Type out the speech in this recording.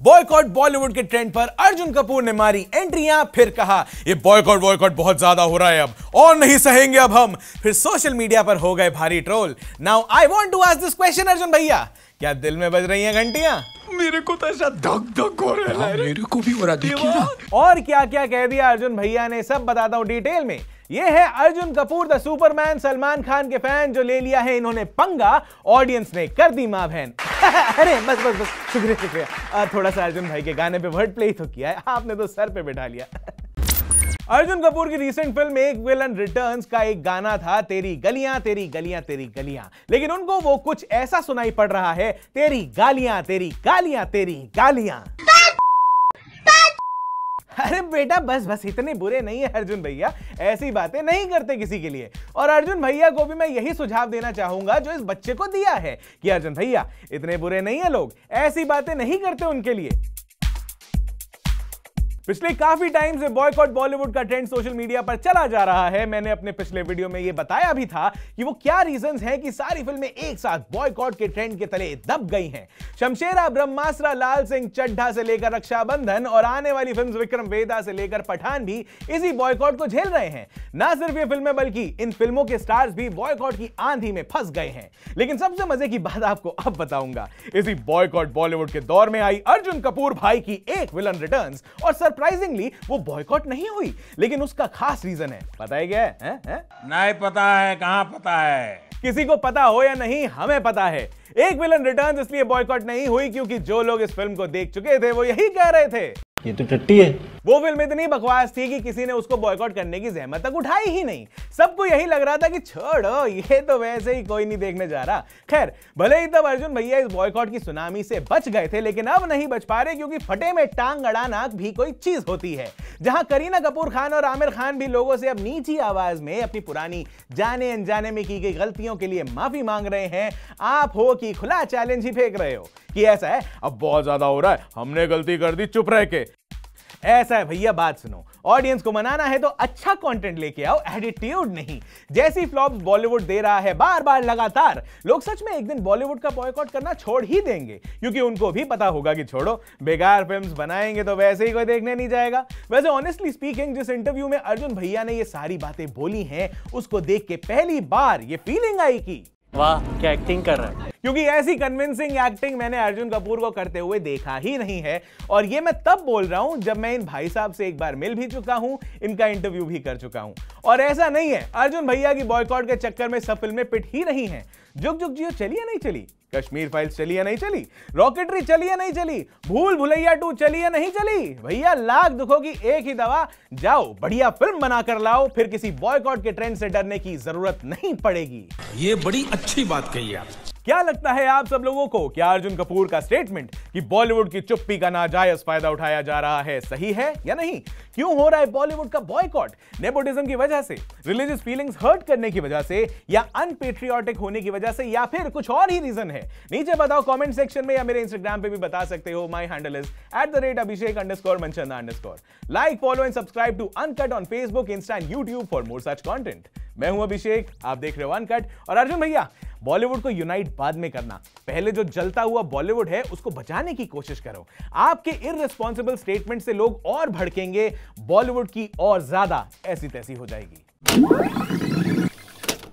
Boycott Bollywood के trend पर अर्जुन कपूर ने मारी एंट्रियाँ फिर कहा ये बॉयकॉट बॉयकॉट बहुत ज़्यादा हो रहा है अब और नहीं सहेंगे अब हम। फिर सोशल मीडिया पर हो गए भारी troll. Now I want to ask this question Arjun भैया। क्या दिल में बज रही हैं घंटियाँ? मेरे को तो ऐसा धक धक हो रहा है। मेरे को भी हो रहा देखिए ना। और क्या क्या कह दिया अर्जुन भैया ने सब बताता हूँ डिटेल में। ये है अर्जुन कपूर, द सुपरमैन सलमान खान के फ़ैन जो ले लिया है इन्होंने पंगा। ऑडियंस ने कर दी माँ बहन। अरे, बस बस बस, शुक्रिया शुक्रिया। थोड़ा सा अर्जुन भाई के गाने पे वर्ड प्ले ही तो किया है। आपने तो सर पे बैठा लिया। अर्जुन कपूर की recent film Ek villain returns का एक गाना था, तेरी गलियाँ तेरी गलियाँ तेरी गलियाँ। लेकिन उनको वो कुछ ऐसा सुनाई पड़ रहा है, तेरी गालियाँ तेरी गालियाँ तेरी गालियाँ। अरे बेटा, बस बस, इतने बुरे नहीं है अर्जुन भैया। ऐसी बातें नहीं करते किसी के लिए। और अर्जुन भैया को भी मैं यही सुझाव देना चाहूँगा जो इस बच्चे को दिया है कि अर्जुन भैया, इतने बुरे नहीं है लोग। ऐसी बातें नहीं करते उनके लिए। पिछले काफ़ी टाइम से बॉयकॉट बॉलीवुड का ट्रेंड सोशल मीडिया पर चला जा रहा है। मैंने अपने पिछले वीडियो में यह बताया भी था कि वो क्या रीजन हैं कि सारी फ़िल्में एक साथ बॉयकॉट के ट्रेंड के तले दब गई हैं। शमशेरा, ब्रह्मास्त्र, लाल सिंह, चड्ढा से लेकर रक्षाबंधन और आने वाली फ़िल्म विक्रम वेदा से लेकर पठान भी इसी बॉयकॉट को झेल रहे हैं। ना सिर्फ़ ये फ़िल्में बल्कि इन फ़िल्मों के स्टार्स भी बॉयकॉट की आंधी में फंस गए हैं। लेकिन सबसे मज़े की बात आपको अब बताऊँगा। इसी बॉयकॉट बॉलीवुड के दौर में आई अर्जुन कपूर भाई की एक विलन रिटर्न और सरप्राइजिंगली वो बॉयकॉट नहीं हुई लेकिन उसका खास रीजन है। पता ही क्या है, है, है? नहीं पता है कहाँ पता है? किसी को पता हो या नहीं हमें पता है। एक विलन रिटर्न इसलिए बॉयकॉट नहीं हुई क्योंकि जो लोग इस फ़िल्म को देख चुके थे वो यही कह रहे थे। ये तो टट्टी है। वो फ़िल्म इतनी बकवास थी कि किसी ने उसको बॉयकॉट करने की जहमत तक उठाई ही नहीं। सबको यही लग रहा था कि छोड़ो, ये तो वैसे ही कोई नहीं देखने जा रहा। खैर, भले ही तब अर्जुन भैया इस बॉयकॉट की सुनामी से बच गए थे, लेकिन अब नहीं बच पा रहे क्योंकि फटे में टांग अड़ाना भी कोई चीज़ होती है। जहाँ करीना कपूर खान और आमिर खान भी लोगों से अब नीची आवाज़ में अपनी पुरानी जाने अनजाने में की गई गलतियों के लिए माफ़ी मांग रहे हैं। आप हो कि खुला चैलेंज ही फेंक रहे हो। कि ऐसा है, अब बहुत ज़्यादा हो रहा है, हमने गलती कर दी चुप रह के। ऐसा है भैया, बात सुनो ऑडियंस को मनाना है तो अच्छा कंटेंट लेके आओ एटीट्यूड नहीं। जैसी फ्लॉप्स बॉलीवुड दे रहा है बार बार लगातार, लोग सच में एक दिन बॉलीवुड का बॉयकॉट करना छोड़ ही देंगे, क्योंकि उनको भी पता होगा कि छोड़ो, बेकार फिल्म्स बनाएँगे तो वैसे ही कोई देखने नहीं जाएगा। वैसे ऑनेस्टली स्पीकिंग जिस इंटरव्यू में अर्जुन भैया ने ये सारी बातें बोली हैं, उसको देख के पहली बार ये फीलिंग आई कि वाह, क्या एक्टिंग कर रहा है। क्योंकि ऐसी कन्विंसिंग एक्टिंग मैंने अर्जुन कपूर को करते हुए देखा ही नहीं है। और ये मैं तब बोल रहा हूँ जब मैं इन भाई साहब से एक बार मिल भी चुका हूँ, इनका इंटरव्यू भी कर चुका हूँ। और ऐसा नहीं है, अर्जुन भैया की बॉयकॉट के चक्कर में सब फ़िल्में पिट ही रही हैं। जुग जुग जियो चली या नहीं चली। कश्मीर फाइल्स चली या नहीं चली। रॉकेटरी चली या नहीं चली। भूल भुलैया टू चली या नहीं चली। भैया, लाख दुखों की एक ही दवा। जाओ, बढ़िया फ़िल्म बनाकर लाओ। फिर किसी बॉयकॉट के ट्रेंड से डरने की ज़रूरत नहीं पड़ेगी। ये बड़ी अच्छी बात कही आप क्या लगता है आप सब लोगों को क्या अर्जुन कपूर का स्टेटमेंट कि बॉलीवुड की चुप्पी का नाजायज फ़ायदा उठाया जा रहा है सही है या नहीं? क्यों हो रहा है बॉलीवुड का बॉयकॉट नेपोटिज्म की वजह से? रिलीजियस फीलिंग्स हर्ट करने की वजह से? या अनपेट्रियोटिक होने की वजह से? या फिर कुछ और ही रीजन है? नीचे बताओ कमेंट सेक्शन में या मेरे इंस्टाग्राम पे भी बता सकते हो। My handle is at the rate Abhishek underscore Manchanda like follow and subscribe to Uncut on Facebook Insta and YouTube for more such content मैं हूँ अभिषेक, आप देख रहे हो अनकट और अर्जुन भैया बॉलीवुड को यूनाइट बाद में करना। पहले जो जलता हुआ बॉलीवुड है, उसको बचाने की कोशिश करो। आपके इनरेस्पॉन्सिबल स्टेटमेंट से लोग और भड़केंगे, बॉलीवुड की और ज़्यादा ऐसी तैसी हो जाएगी।